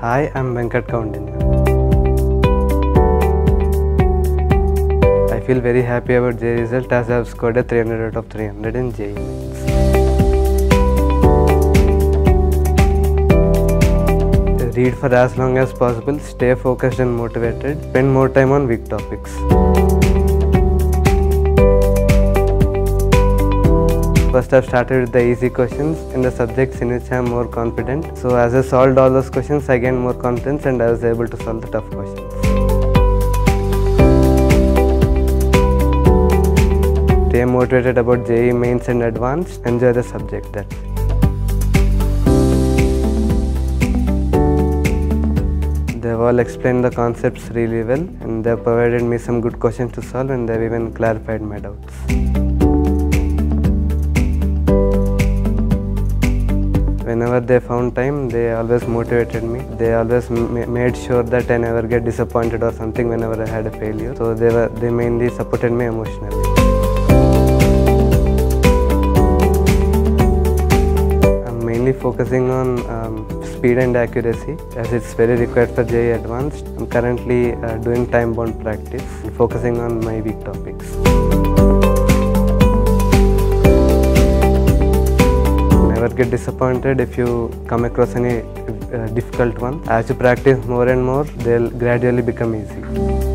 Hi, I'm Venkat Koundinya. I feel very happy about JEE result as I have scored a 300 out of 300 in JEE mains. Read for as long as possible, stay focused and motivated, spend more time on weak topics. First I've started with the easy questions in the subjects in which I'm more confident. So as I solved all those questions, I gained more confidence and I was able to solve the tough questions. Stay motivated about JEE mains and advanced, enjoy the subject. That's it. They've all explained the concepts really well and they've provided me some good questions to solve and they've even clarified my doubts. Whenever they found time, they always motivated me. They always ma- made sure that I never get disappointed or something whenever I had a failure. So they were they mainly supported me emotionally. I'm mainly focusing on um, speed and accuracy as it's very required for JEE Advanced. I'm currently uh, doing time-bound practice and focusing on my weak topics. Get disappointed if you come across any uh, difficult one. As you practice more and more, they'll gradually become easy.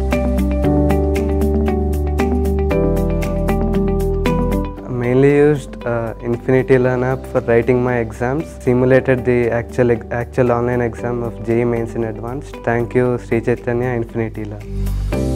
mainly used uh, Infinity Learn app for writing my exams. Simulated the actual actual online exam of JEE Mains in Advanced. Thank you, Sri Chaitanya Infinity Learn.